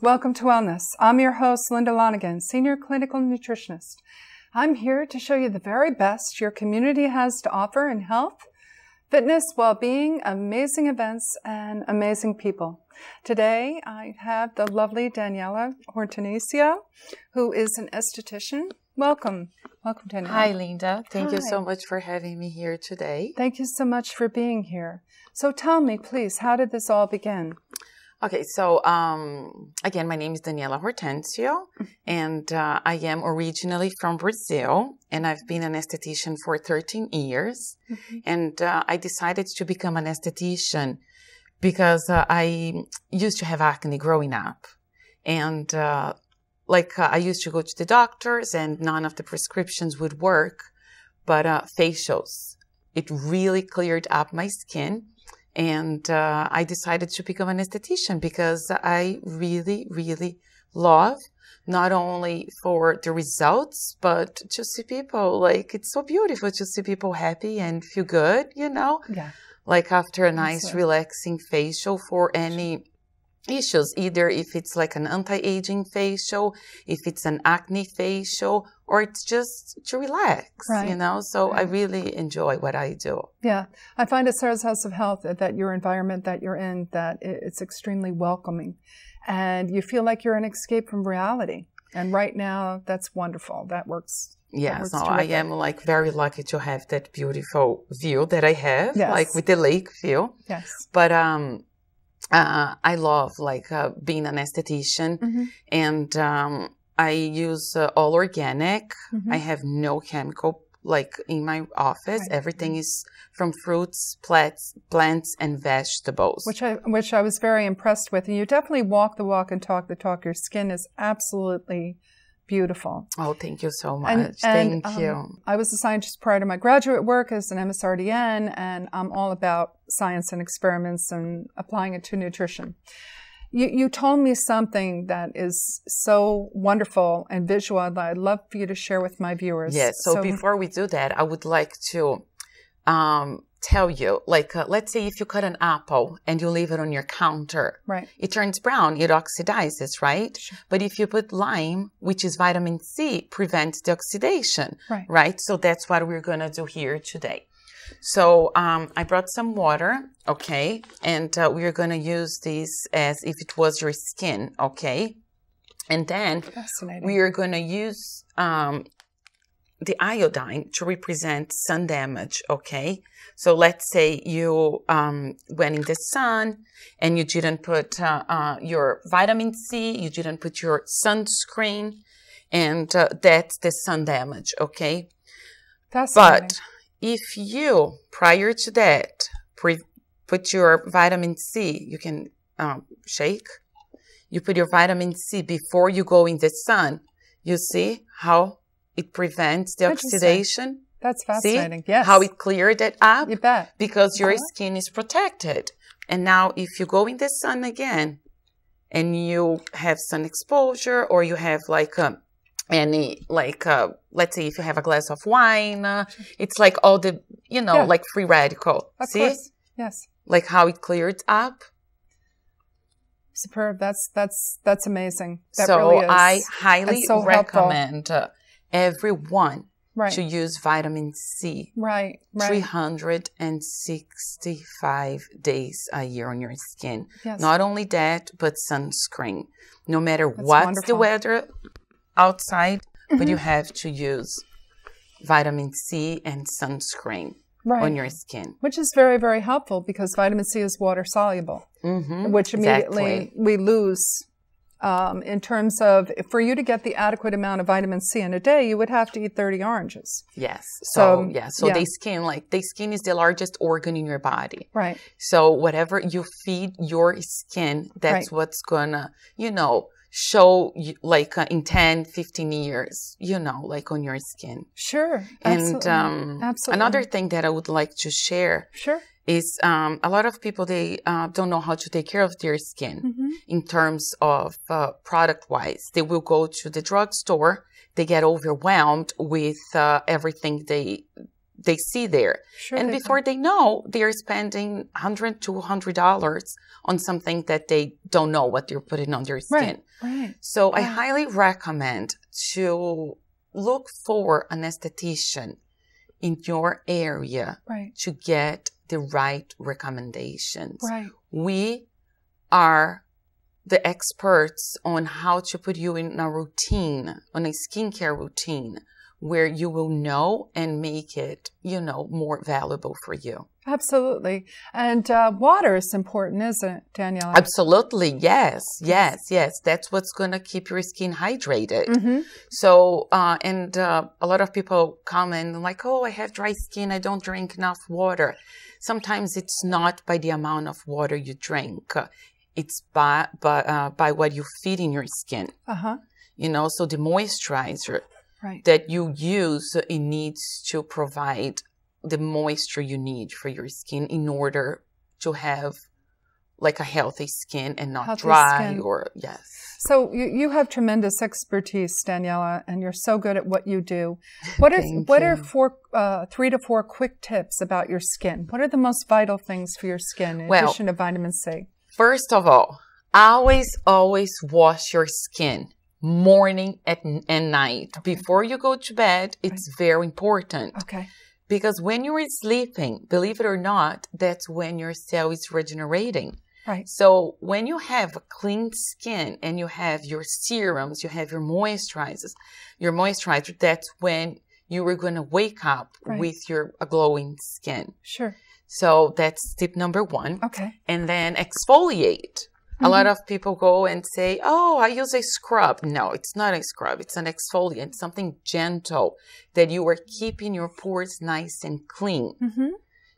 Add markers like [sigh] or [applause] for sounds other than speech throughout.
Welcome to Wellness. I'm your host, Linda Lonergan, Senior Clinical Nutritionist. I'm here to show you the very best your community has to offer in health, fitness, well-being, amazing events, and amazing people. Today, I have the lovely Daniela Hortencio, who is an esthetician. Welcome. Welcome, Daniela. Hi, Linda. Thank Hi. you so much for having me here today. Thank you so much for being here. So tell me, please, how did this all begin? Okay, so um, again, my name is Daniela Hortencio, and uh, I am originally from Brazil, and I've been an esthetician for 13 years. And uh, I decided to become an esthetician because uh, I used to have acne growing up. And uh, like uh, I used to go to the doctors, and none of the prescriptions would work, but uh, facials, it really cleared up my skin and uh, I decided to become an esthetician because I really, really love not only for the results, but to see people like it's so beautiful to see people happy and feel good, you know, Yeah. like after a nice, relaxing facial for any issues, either if it's like an anti-aging facial, if it's an acne facial, or it's just to relax, Right. you know. So I really enjoy what I do. Yeah, I find at Sarah's House of Health that, your environment that you're in that it's extremely welcoming, and you feel like you're an escape from reality. And right now, that's wonderful. That works. Yes, no, I am like very lucky to have that beautiful view that I have, Yes. like with the lake view. Yes. But um, uh, I love like uh, being an esthetician, Mm-hmm. and um, I use uh, all organic. Mhm. I have no chemical like in my office. Right. Everything is from fruits, plants, plants, and vegetables. Which I which I was very impressed with, and you definitely walk the walk and talk the talk. Your skin is absolutely beautiful. oh, thank you so much. And- and, thank um, you. I was a scientist prior to my graduate work as an MSRDN, and I'm all about science and experiments and applying it to nutrition. You, you told me something that is so wonderful and visual that I'd love for you to share with my viewers. Yes. So, before we do that, I would like to um, tell you, like, uh, let's say if you cut an apple and you leave it on your counter, right, it turns brown, it oxidizes, right? Sure. But if you put lime, which is vitamin C, prevents the oxidation, right, right? So that's what we're gonna do here today. So um, I brought some water, okay, and uh, we're gonna use this as if it was your skin, okay, and then we are going to use um, the iodine to represent sun damage. Okay, so let's say you um, went in the sun and you didn't put uh, uh, your vitamin C, you didn't put your sunscreen, and uh, that's the sun damage. Okay, fascinating. but if you prior to that pre- put your vitamin C, you can um, shake. You put your vitamin C before you go in the sun. You see how it prevents the oxidation. That's See fascinating. Yes. how it cleared it up You bet. because your Uh-huh. skin is protected. And now, if you go in the sun again, and you have sun exposure, or you have like um, any like uh, let's say if you have a glass of wine, uh, it's like all the you know Yeah. like free radical. Of See, course. Yes. like how it cleared up. Superb. That's that's that's amazing. That so really is. I highly so recommend uh, everyone right. to use vitamin C. right. Right. 365 days a year on your skin. yes. Not only that, but sunscreen. No matter That's what's wonderful. the weather outside, but Mhm. you have to use vitamin C and sunscreen right. on your skin. which is very very helpful because vitamin C is water soluble, Mm-hmm. which immediately Exactly. we lose. Um, in terms of for you to get the adequate amount of vitamin C in a day, you would have to eat 30 oranges. Yes. So, So, yeah. So yeah. the skin, like the skin is the largest organ in your body. Right. So whatever you feed your skin, that's Right. what's gonna, you know, show you, like uh, in 10, 15 years, you know, like on your skin. Sure. And Absolutely. um, Absolutely. another thing that I would like to share Sure. is um, a lot of people they uh, don't know how to take care of their skin hmm in terms of uh, product wise. They will go to the drugstore, they get overwhelmed with uh, everything they they see there. Sure and they before they know, they're spending $100, $200 on something that they don't know what they're putting on their skin. Right. Right. So I highly recommend to look for an esthetician in your area Right. to get the right recommendations. Right. We are the experts on how to put you in a routine, on a skincare routine where you will know and make it, you know, more valuable for you. Absolutely. And uh, water is important, isn't it, Daniela? Absolutely. Yes. Yes. Yes. That's what's going to keep your skin hydrated. hmm So, uh, and uh, a lot of people come and like, oh, I have dry skin. I don't drink enough water. Sometimes it's not by the amount of water you drink. It's by, by, uh, by what you feed in your skin, Uh huh. you know, so the moisturizer Right. that you use, it needs to provide the moisture you need for your skin in order to have like a healthy skin and not Healthy dry skin. or, yes. So you, you have tremendous expertise, Daniela, and you're so good at what you do. What are what are four, uh, three to four quick tips about your skin? What are the most vital things for your skin in Well- addition to vitamin C? First of all, always, always wash your skin morning and, and night. Okay. Before you go to bed, it's very important Okay. because when you're sleeping, believe it or not, that's when your cell is regenerating. Right. So when you have a clean skin and you have your serums, you have your moisturizers, your moisturizer, that's when you are going to wake up Right. with your a glowing skin. Sure. So that's tip number one Okay. and then exfoliate. A lot of people go and say, Oh, I use a scrub. No, it's not a scrub. It's an exfoliant, something gentle that you are keeping your pores nice and clean. Mm-hmm.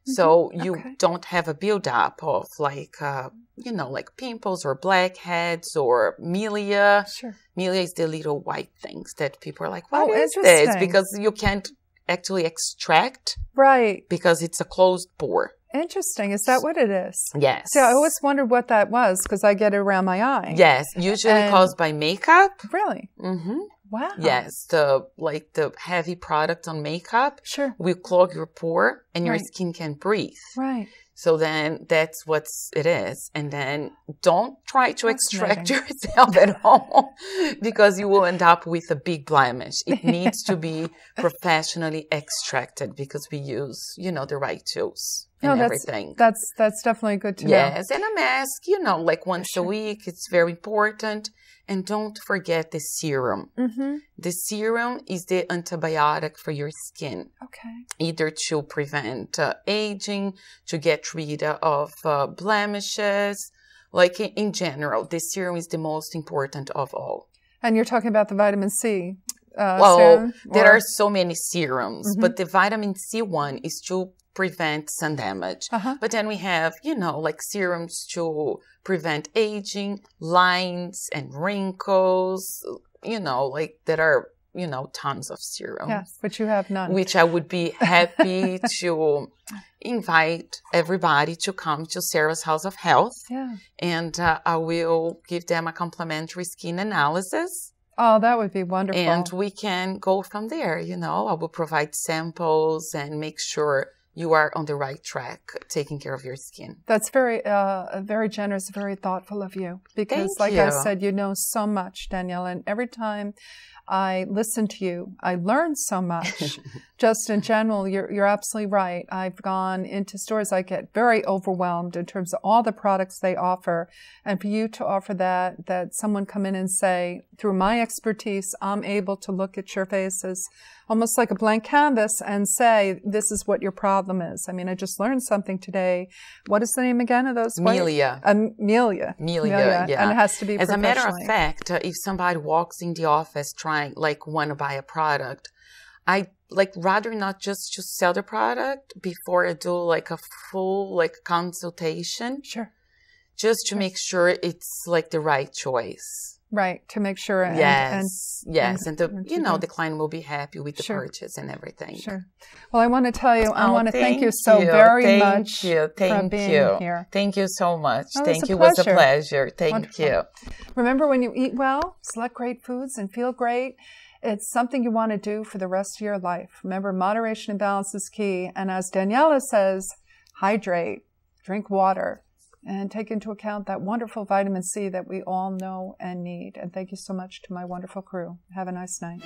So you Okay. don't have a buildup of like, uh, you know, like pimples or blackheads or milia. Sure. Milia is the little white things that people are like, what Oh, is this? Because you can't actually extract Right. because it's a closed pore. Interesting. Is that what it is? Yes. See, I always wondered what that was because I get it around my eye. Yes, usually And- caused by makeup. Really? hmm Wow. Yes, the like the heavy product on makeup Sure. will clog your pore and your Right. skin can breathe. Right. So then that's what it is. And then don't try to extract [laughs] yourself at home [laughs] because you will end up with a big blemish. It needs to be [laughs] professionally extracted because we use, you know, the right tools No, and that's everything. that's that's definitely good to know. Yes, and a mask, you know, like once Sure. a week. It's very important. And don't forget the serum. Mm-hmm. The serum is the antibiotic for your skin, Okay. either to prevent uh, aging, to get rid of uh, blemishes. Like in, in general, the serum is the most important of all. And you're talking about the vitamin C. Uh, well, serum, there or- are so many serums, Mhm. but the vitamin C one is to prevent sun damage. Uh-huh. But then we have, you know, like serums to prevent aging, lines and wrinkles, you know, like there are, you know, tons of serums. Yes, but you have none. Which I would be happy [laughs] to invite everybody to come to Sarah's House of Health. yeah. And uh, I will give them a complimentary skin analysis Oh, that would be wonderful. and we can go from there. You know, I will provide samples and make sure you are on the right track taking care of your skin. That's very, uh, very generous, very thoughtful of you. Because, Thank like I said, you know so much, Danielle. And every time I listen to you, I learn so much. [laughs] Just in general, you're you're absolutely right. I've gone into stores, I get very overwhelmed in terms of all the products they offer, and for you to offer that, that someone come in and say, through my expertise, I'm able to look at your faces almost like a blank canvas and say, this is what your problem is. I mean, I just learned something today. What is the name again of those? white- Amelia. Amelia. Amelia, yeah. And it has to be As a matter of fact, if somebody walks in the office trying, like, want to buy a product, I like rather not just to sell the product before I do like a full like consultation, Sure. just to make sure it's like the right choice. Right. To make sure. And, yes, yes, and, the you know the client will be happy with the Sure. purchase and everything. Sure. Well, I want to tell you, I Oh, want to thank you so you. very Thank much you. for being you. here. Thank you so much. Oh, Thank you. It was a pleasure. pleasure. Thank Wonderful. you. Remember, when you eat well, select great foods and feel great, It's something you want to do for the rest of your life. Remember, moderation and balance is key. And as Daniela says, hydrate, drink water, and take into account that wonderful vitamin C that we all know and need. And thank you so much to my wonderful crew. Have a nice night.